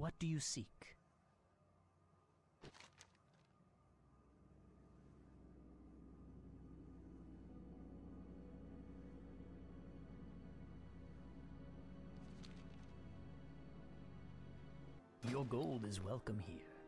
What do you seek? Your gold is welcome here.